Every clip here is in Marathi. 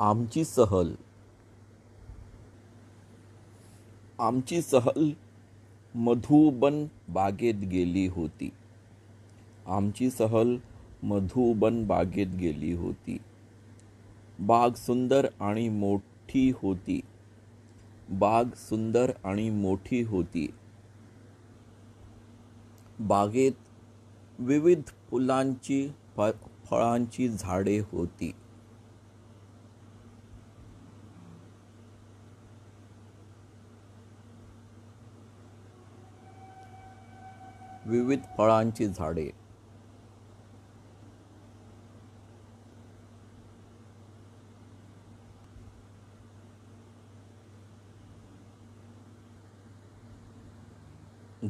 आमची सहल. आमची सहल मधुबन बागेत गेली होती. आमची सहल मधुबन बागेत गेली होती. बाग सुंदर आणि मोठी होती. बाग सुंदर आणि मोठी होती. बागेत विविध फुलांची फ फळांची झाडे होती. विविध फळांची झाडे.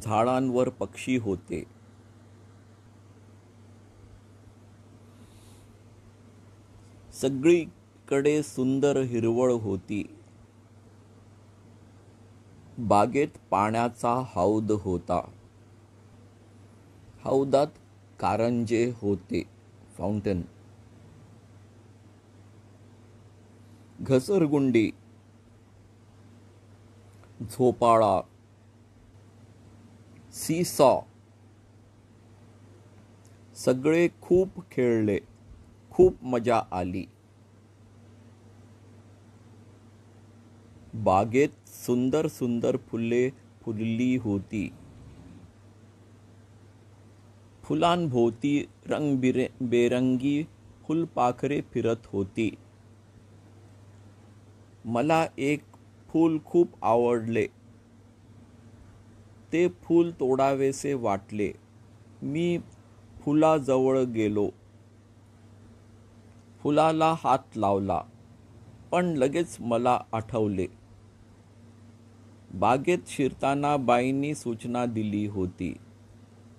झाडांवर पक्षी होते. सगळीकडे सुंदर हिरवळ होती. बागेत पाण्याचा हौद होता. हौदात कारंजे होते? फाउंटन घसरगुंडी. झोपाळा. सीसॉ. सगळे खूप खेळले. खूप मजा आली. बागेत सुंदर सुंदर फुले फुलली होती. फुलांभोवती रंगबिरे बेरंगी फुलपाखरे फिरत होती। मला एक फूल खूप आवडले। ते फूल तोडावेसे वाटले। मी फुलाजवळ गेलो। फुलाला हात लावला पण लगेच मला आठवले। बागेत शिरताना बाईंनी सूचना दिली होती।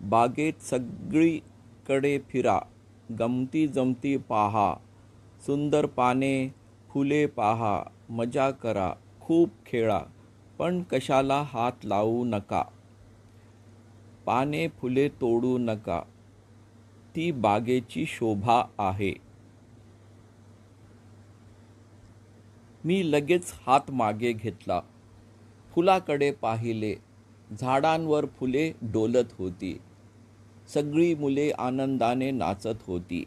बागेत सगळीकडे फिरा गमती जमती पाहा सुंदर पाने फुले पाहा मजा करा खूप खेळा पण कशाला हात लावू नका. पाने फुले तोडू नका ती बागेची शोभा आहे. मी लगेच हात मागे घेतला. फुलाकडे पाहिले झाडांवर फुले डोलत होती. सगळी मुले आनंदाने नाचत होती.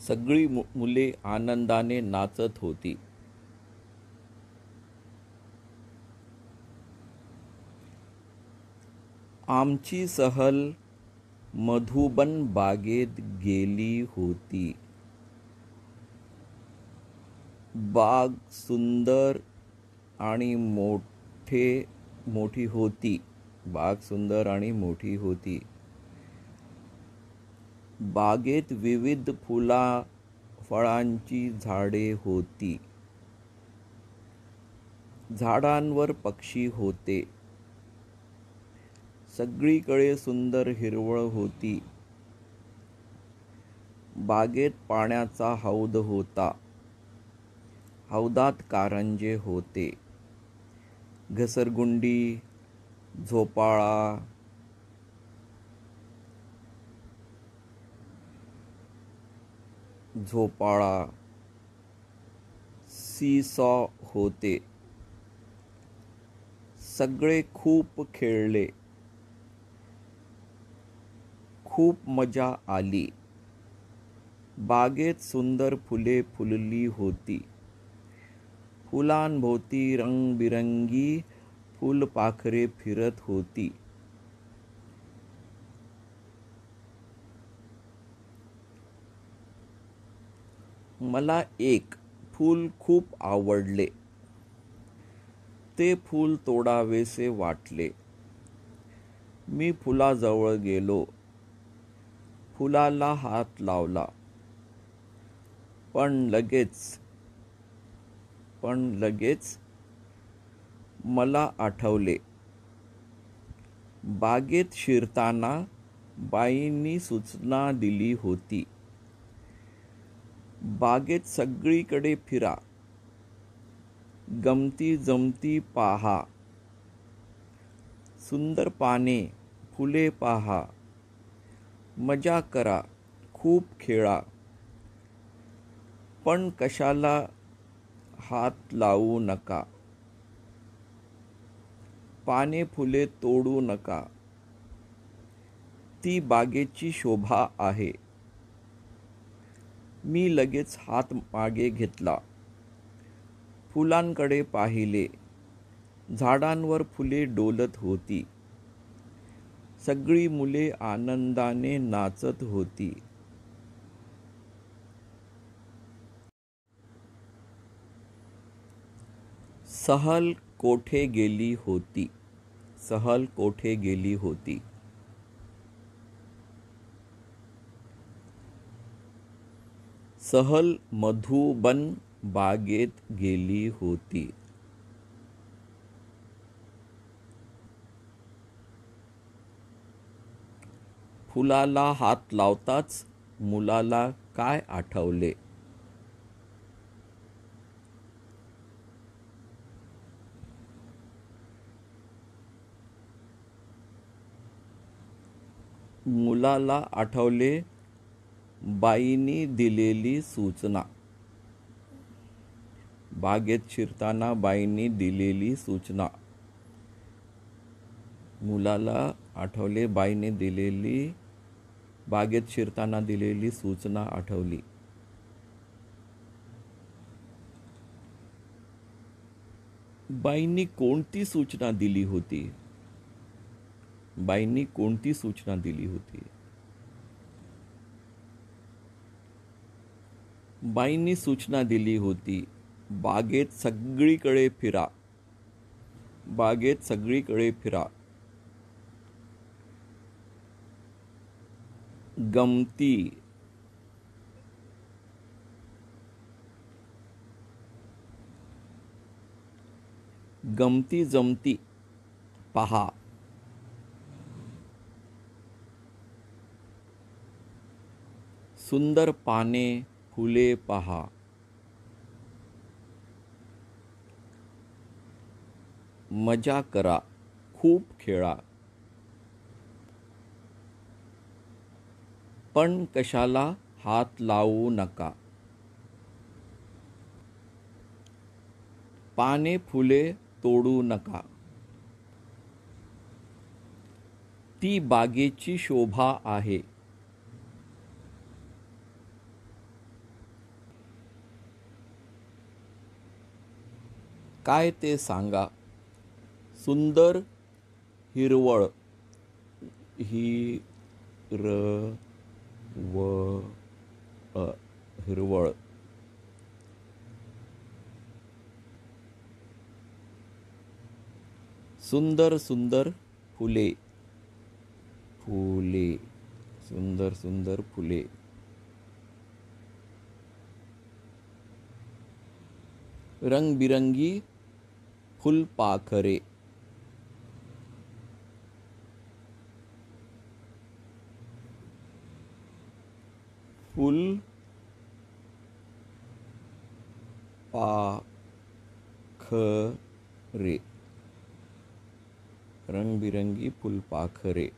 सगळी मुले आनंदाने नाचत होती. आमची सहल मधुबन बागेत गेली होती. बाग सुंदर आणि मोठे मोठी होती. बाग सुंदर आणि मोठी होती. बागेत विविध फुला फळांची झाडे होती. झाडांवर पक्षी होते. सगळीकडे सुंदर हिरवळ होती. बागेत पाण्याचा हौद होता. हौदात कारंजे होते. घसरगुंडी झोपाळा झोपाळा सीसॉ होते। सगळे खूप खेळले। खूप मज़ा आली। बागेत सुंदर फुले फुलली होती। फुलांभोवती रंगबिरंगी फुलपाखरे फिरत होती. मला एक फूल खूप आवडले. ते फूल तोडावेसे वाटले. मी फुलाजवळ गेलो. फुलाला हात लावला. पण लगेच पण लगेच मला आठवले. बागेत शिरताना बाईंनी सूचना दिली होती. बागेत सगळीकडे फिरा. गमती जमती पाहा. सुंदर पाने फुले पहा. मजा करा खूप खेळा. पण कशाला हात लावू नका? पाने फुले तोडू नका. ती बागेची शोभा आहे. मी लगेच हात मागे घेतला. फुलांकडे पाहिले. झाडांवर फुले डोलत होती. सगळी मुले आनंदाने नाचत होती. सहल कोठे गेली होती? सहल कोठे गेली होती? सहल मधुबन बागेत गेली होती. फुलाला हात लावताच मुलाला काय आठवले? मुलाला आठवले बाईंनी दिलेली सूचना. बागेत शिरताना बाईंनी दिलेली सूचना. मुलाला आठवले बाईने दिलेली बागेत शिरताना दिलेली सूचना आठवली. बाईंनी कोणती सूचना दिली होती? बाईंनी कोणती सूचना दिली होती? बाईंनी सूचना दिली होती, बागेत सगळीकडे फिरा. बागेत सगळीकडे फिरा. गमती. गमती जमती. पहा. सुंदर पाने फुले पहा. मजा करा खूप खेळा. पण कशाला हात लावू नका. पाने फुले तोडू नका. ती बागेची शोभा आहे. काय ते सांगा. सुंदर हिरवळ. हिर व अ, हिरवळ. सुंदर सुंदर फुले. फुले. सुंदर सुंदर फुले. रंगबिरंगी फुलपाखरे फुल पाखरे। रंगबिरंगी फुलपाखरे